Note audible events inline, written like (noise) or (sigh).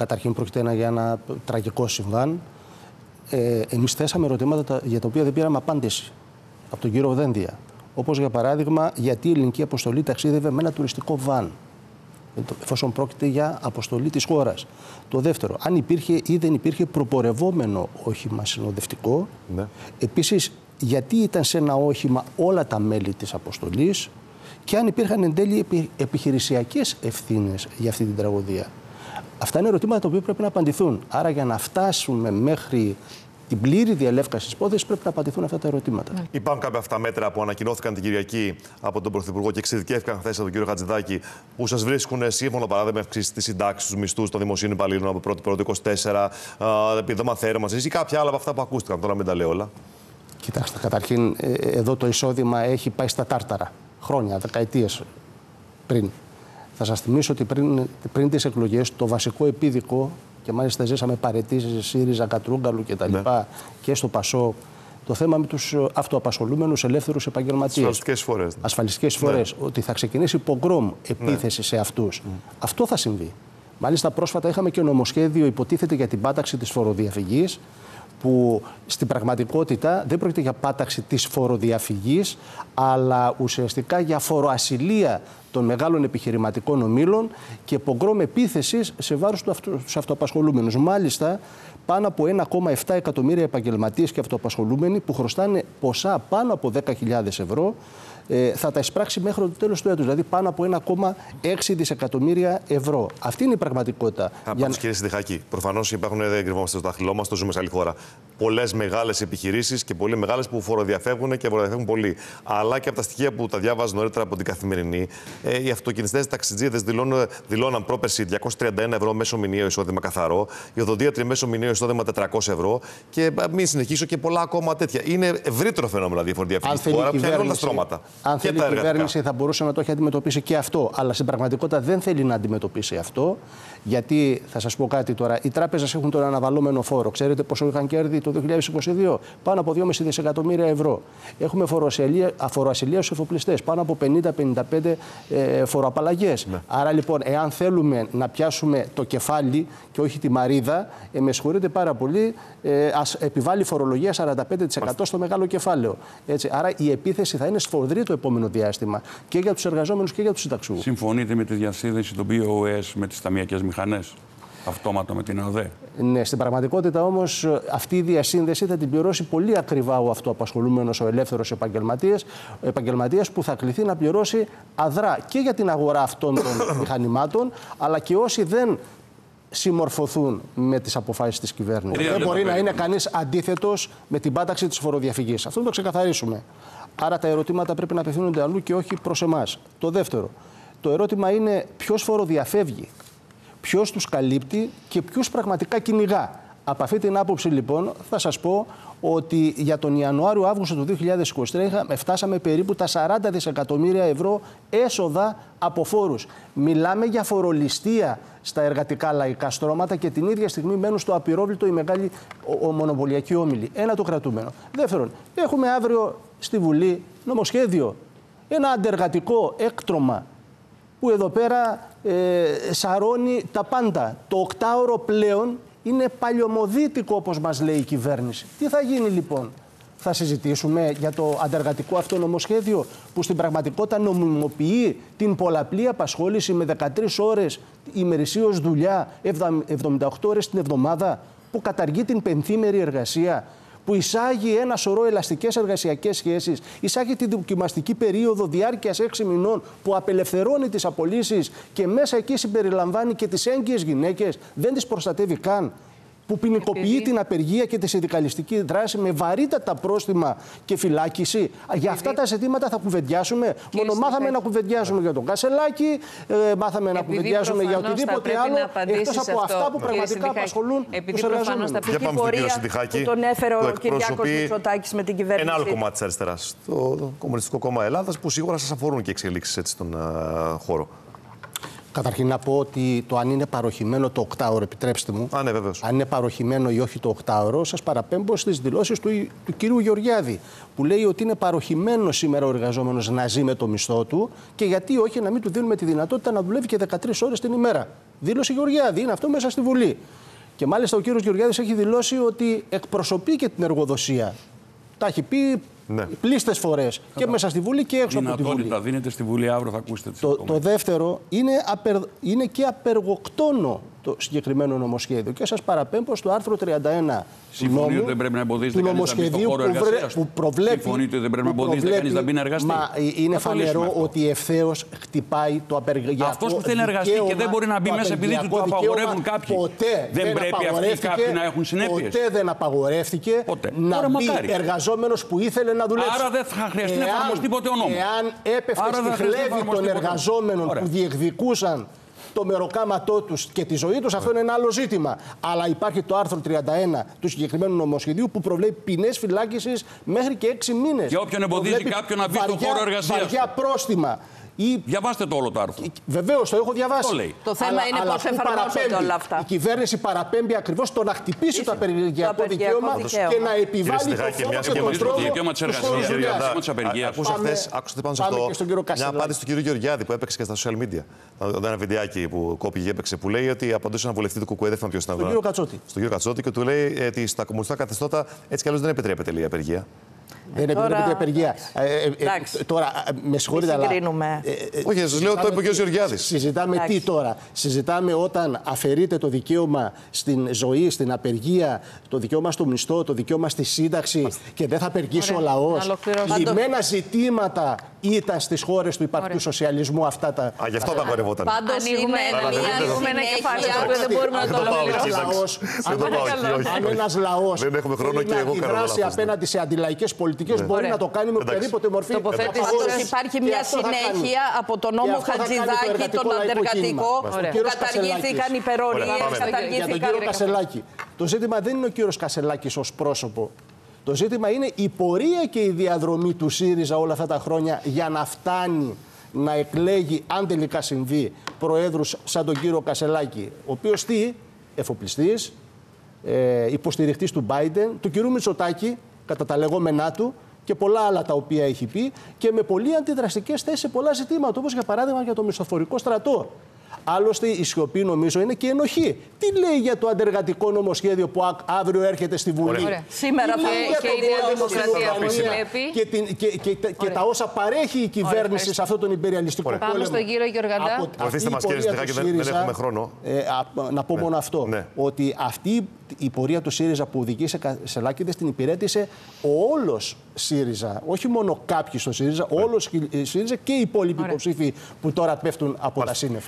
Καταρχήν πρόκειται για ένα τραγικό συμβάν. Ε, Εμείς θέσαμε ερωτήματα για τα οποία δεν πήραμε απάντηση από τον κύριο Δένδια. Όπως για παράδειγμα, γιατί η ελληνική αποστολή ταξίδευε με ένα τουριστικό βαν εφόσον πρόκειται για αποστολή της χώρας. Το δεύτερο, αν υπήρχε ή δεν υπήρχε προπορευόμενο όχημα συνοδευτικό. Ναι. Επίσης, γιατί ήταν σε ένα όχημα όλα τα μέλη της αποστολής και αν υπήρχαν εν τέλει επιχειρησιακές ευθύνες για αυτή την τραγωδία. Αυτά είναι ερωτήματα τα οποία πρέπει να απαντηθούν. Άρα για να φτάσουμε μέχρι την πλήρη διαλεύκαση της υπόθεσης πρέπει να απαντηθούν αυτά τα ερωτήματα. Ναι. Υπάρχουν κάποια αυτά μέτρα που ανακοινώθηκαν την Κυριακή από τον Πρωθυπουργό και εξειδικεύτηκαν χθες από τον κύριο Χατζηδάκη, που σας βρίσκουν σύμφωνο παράδειγμα αυξήσει της συντάξης, του μισθούς των δημοσίων υπαλλήλων από 1η 24, επίδομα θέρμανση ή κάποια άλλα από αυτά που ακούστηκαν. Τώρα μην τα λέω όλα. Κοιτάξτε, καταρχήν ε, εδώ το εισόδημα έχει πάει στα τάρταρα χρόνια, δεκαετίες πριν. Θα σας θυμίσω ότι πριν, πριν τις εκλογές το βασικό επίδικο και μάλιστα ζήσαμε παρετήσεις ΣΥΡΙΖΑ, Κατρούγκαλου κτλ. Ναι. και στο Πασό. Το θέμα με τους αυτοαπασχολούμενους ελεύθερους επαγγελματίες. Ασφαλιστικές φορές. Ναι. Ασφαλιστικές φορές. Ναι. Ότι θα ξεκινήσει πογκρόμ επίθεση ναι. σε αυτούς. Αυτό θα συμβεί. Μάλιστα, πρόσφατα είχαμε και νομοσχέδιο, υποτίθεται για την πάταξη της φοροδιαφυγής, που στην πραγματικότητα δεν πρόκειται για πάταξη της φοροδιαφυγής, αλλά ουσιαστικά για φοροασυλία των μεγάλων επιχειρηματικών ομήλων και πογκρόμ επίθεσης σε βάρος του αυτο, αυτοαπασχολούμενους. Μάλιστα, πάνω από 1,7 εκατομμύρια επαγγελματίες και αυτοαπασχολούμενοι που χρωστάνε ποσά πάνω από 10.000 ευρώ ε, θα τα εισπράξει μέχρι το τέλος του έτους. Δηλαδή πάνω από 1,6 δισεκατομμύρια ευρώ. Αυτή είναι η πραγματικότητα. Πάντως, Για... κύριε Συνδεχάκη, προφανώς υπάρχουν, δεν κρυβόμαστε στο δάχτυλό μας, το ζούμε σε άλλη χώρα. Πολλές μεγάλες επιχειρήσεις και πολύ μεγάλες που φοροδιαφεύγουν και φοροδιαφεύγουν πολύ. Αλλά και από τα στοιχεία που τα διάβαζα νωρίτερα από την καθημερινή, ε, οι αυτοκινητέ ταξιτζίδες δηλώναν πρόπερση 231 ευρώ μέσο μηνιαίο εισόδημα καθαρό, η οδοντίατρη μέσο μηνιαίο εισόδημα 400 ευρώ και μην συνεχίσω και πολλά ακόμα τέτοια. Είναι ευρύτερο φαινόμενο διαφορετική χώρα, πια όλα τα στρώματα αν θέλει η κυβέρνηση θα μπορούσε να το έχει αντιμετωπίσει και αυτό. Αλλά στην πραγματικότητα δεν θέλει να αντιμετωπίσει αυτό. Γιατί θα σας πω κάτι τώρα, οι τράπεζες έχουν τον αναβαλόμενο φόρο. Ξέρετε πόσο είχαν κέρδη το 2022, πάνω από 2,5 δισεκατομμύρια ευρώ. Έχουμε φοροασυλία στους εφοπλιστές, πάνω από 50-55 ε, φοροαπαλλαγές. Ναι. Άρα λοιπόν, εάν θέλουμε να πιάσουμε το κεφάλι και όχι τη μαρίδα, ε, με συγχωρείτε πάρα πολύ, ε, ας επιβάλλει φορολογία 45% στο μεγάλο κεφάλαιο. Έτσι. Άρα η επίθεση θα είναι σφοδρή το επόμενο διάστημα και για τους εργαζόμενους και για τους συνταξιούχους. Συμφωνείτε με τη διασύνδεση των BOS με τις ταμιακές μηχανές. Αυτόματο με την ΕΟΔΕ. Ναι, στην πραγματικότητα όμως αυτή η διασύνδεση θα την πληρώσει πολύ ακριβά ο αυτοαπασχολούμενος, ο ελεύθερος επαγγελματίας, που θα κληθεί να πληρώσει αδρά και για την αγορά αυτών των (coughs) μηχανημάτων, αλλά και όσοι δεν συμμορφωθούν με τις αποφάσεις της κυβέρνησης. Δεν μπορεί να είναι κανείς αντίθετος με την πάταξη της φοροδιαφυγής. Αυτό να το ξεκαθαρίσουμε. Άρα τα ερωτήματα πρέπει να απευθύνονται αλλού και όχι προς εμάς. Το δεύτερο, το ερώτημα είναι ποιος φοροδιαφεύγει, ποιος τους καλύπτει και ποιους πραγματικά κυνηγά. Από αυτή την άποψη λοιπόν θα σας πω ότι για τον Ιανουάριο-Αύγουστο του 2023 φτάσαμε περίπου τα 40 δισεκατομμύρια ευρώ έσοδα από φόρους. Μιλάμε για φορολιστία στα εργατικά λαϊκά στρώματα και την ίδια στιγμή μένουν στο απειρόβλητο οι μεγάλοι μονοπωλιακοί όμιλοι. Ένα το κρατούμενο. Δεύτερον, έχουμε αύριο στη Βουλή νομοσχέδιο, ένα αντεργατικό έκτρωμα που εδώ πέρα ε, σαρώνει τα πάντα. Το οκτάωρο πλέον είναι παλιωμοδίτικο όπως μας λέει η κυβέρνηση. Τι θα γίνει λοιπόν; Θα συζητήσουμε για το αντεργατικό αυτό νομοσχέδιο που στην πραγματικότητα νομιμοποιεί την πολλαπλή απασχόληση με 13 ώρες ημερησίως δουλειά, 78 ώρες την εβδομάδα, που καταργεί την πενθήμερη εργασία, που εισάγει ένα σωρό ελαστικές εργασιακές σχέσεις, εισάγει τη δοκιμαστική περίοδο διάρκειας 6 μηνών που απελευθερώνει τις απολύσεις και μέσα εκεί συμπεριλαμβάνει και τις έγκυες γυναίκες, δεν τις προστατεύει καν που ποινικοποιεί την απεργία και τη συνδικαλιστική δράση με βαρύτατα πρόστιμα και φυλάκιση. Για αυτά τα ζητήματα θα κουβεντιάσουμε. Μόνο μάθαμε να κουβεντιάσουμε για τον Κασελάκη, ε, μάθαμε να κουβεντιάσουμε για οτιδήποτε άλλο. Εκτός από αυτά που πραγματικά απασχολούν τους εργαζόμενους. Για πάμε στον κύριο Συντιχάκη. Τον έφερε ο Κυριάκο Μητσοτάκης με την κυβέρνηση. Ένα άλλο κομμάτι της αριστεράς. Το Κομμουνιστικό Κόμμα Ελλάδας που σίγουρα σας αφορούν και εξελίξεις στον χώρο. Καταρχήν να πω ότι το αν είναι παροχημένο το οκτάωρο, επιτρέψτε μου. Α, ναι, Αν είναι παροχημένο ή όχι το οκτάωρο, σας παραπέμπω στις δηλώσεις του, του κυρίου Γεωργιάδη, που λέει ότι είναι παροχημένο σήμερα ο εργαζόμενος να ζει με το μισθό του και γιατί όχι να μην του δίνουμε τη δυνατότητα να δουλεύει και 13 ώρες την ημέρα. Δήλωσε Γεωργιάδη. Είναι αυτό μέσα στη Βουλή. Και μάλιστα ο κύριος Γεωργιάδης έχει δηλώσει ότι εκπροσωπεί και την εργοδοσία. Τα έχει πει ναι. πλήστες φορές και μέσα στη Βουλή και έξω από τη Βουλή. Δυνατότητα δίνετε στη Βουλή, αύριο θα ακούσετε τις το, το δεύτερο είναι, απερ, είναι και απεργοκτόνο το συγκεκριμένο νομοσχέδιο. Και σας παραπέμπω στο άρθρο 31 Συμφωνείτε ότι δεν πρέπει να εμποδίζεται κανείς να μπει στον χώρο εργασίας; Που προβλέπει. Συμφωνείτε ότι δεν πρέπει να εμποδίζεται κανείς να μπει να εργαστεί; Μα είναι φανερό ότι ευθέως χτυπάει το απεργιακό. Αυτός που θέλει να εργαστεί και δεν μπορεί να μπει μέσα επειδή του το απαγορεύουν κάποιοι. Ποτέ δεν πρέπει αυτοί κάποιοι να έχουν συνέπειες. Ποτέ δεν απαγορεύτηκε να μπει εργαζόμενος που ήθελε να δουλέψει. Άρα δεν θα χρειαστεί να εφαρμοστεί ποτέ ο νόμος. Εάν έπεφτε στη χλέβη των εργαζόμενων που διεκδικούσαν το μεροκάματό τους και τη ζωή τους, αυτό είναι ένα άλλο ζήτημα. Αλλά υπάρχει το άρθρο 31 του συγκεκριμένου νομοσχεδίου που προβλέπει ποινές φυλάκισης μέχρι και 6 μήνες. Για όποιον εμποδίζει κάποιον να μπει στον χώρο εργασίας. Βαριά πρόστιμα. Ή... Διαβάστε το όλο το άρθρο. Βεβαίως, το έχω διαβάσει. Το, λέει. το θέμα αλλά, είναι πώς εφαρμόζονται όλα αυτά. Η κυβέρνηση παραπέμπει ακριβώς το να χτυπήσει το απεργιακό δικαίωμα και να επιβάλλει το φόβο και τον τρόπο. Το δικαίωμα της εργασίας, της απεργίας. Άκουσα πάνω σε αυτό. Μια απάντηση του κ. Γεωργιάδη που έπαιξε και στα social media. Ένα βιντεάκι που κόπηγε έπαιξε που λέει ότι απαντούσε ένα βουλευτή του Κουκουέ, δεν θυμάμαι ποιος ήταν. Στον κύριο Κατσότη. Στον κύριο Κατσότη και του λέει ότι στα κομμουνιστικά καθεστώτα έτσι κι αλλιώς δεν επιτρέπεται η απεργία. Δεν επιτρέπεται η απεργία. Ε, ε, τώρα, με συγχωρείτε, αλλά. Όχι, σας λέω το είπε ο κ. Γεωργιάδης. Συζητάμε τι τώρα. Συζητάμε όταν αφαιρείται το δικαίωμα στην ζωή, στην απεργία, το δικαίωμα στο μισθό, το δικαίωμα στη σύνταξη και δεν θα απεργήσει ο λαός. Λιμένα ζητήματα ήταν στις χώρες του υπαρκτού σοσιαλισμού αυτά τα. Α, γι' αυτό τα κορευόταν. Πάντως ανοίγουμε ένα κεφάλαιο που δεν μπορούμε να το ολοκληρώσουμε. Αν ένας λαός θέλει να αντιδράσει απέναντι σε αντιλαϊκές πολιτικές, ναι. μπορεί να το κάνει με οποιαδήπαποτε μορφή. Υπάρχει μια συνέχεια από τον νόμο Χατζηδάκη, τον αντεργατικό, που καταργήθηκαν οι περορίε, Για τον κύριο Κασελάκη. Το ζήτημα δεν είναι ο κύριος Κασελάκης ως πρόσωπο. Το ζήτημα είναι η πορεία και η διαδρομή του ΣΥΡΙΖΑ όλα αυτά τα χρόνια για να φτάνει να εκλέγει, αν τελικά συμβεί, προέδρους σαν τον κύριο Κασελάκη, ο οποίος τι, εφοπλιστής, ε, υποστηριχτής του Biden, του κυρίου Μητσοτάκη, κατά τα λεγόμενά του, και πολλά άλλα τα οποία έχει πει και με πολύ αντιδραστικές θέσεις σε πολλά ζητήματα, όπως για παράδειγμα για το μισθοφορικό στρατό. Άλλωστε, η σιωπή νομίζω είναι και ενοχή. Τι λέει για το αντεργατικό νομοσχέδιο που αύριο έρχεται στη Βουλή; Ωραία. Σήμερα θα και, και η Δημοκρατία; Που Και, την, και, και, και τα όσα παρέχει η κυβέρνηση Ωραία. σε αυτόν τον υπεριαλιστικό Ωραία. πόλεμο. Πάμε στον κύριο Γιωργαντά. Βοηθήστε μας κύριε Στεχάκη, δεν, δεν έχουμε χρόνο. Ε, να πω ναι. μόνο αυτό. Ναι. Ότι αυτή η πορεία του ΣΥΡΙΖΑ που οδηγεί σε, σε Λάκηδες την υπηρέτησε ο όλος ΣΥΡΙΖΑ. Όχι μόνο κάποιοι στο ΣΥΡΙΖΑ, ναι. όλος ΣΥΡΙΖΑ και οι υπόλοιποι υποψήφοι που τώρα πέφτουν από τα σύννεφα.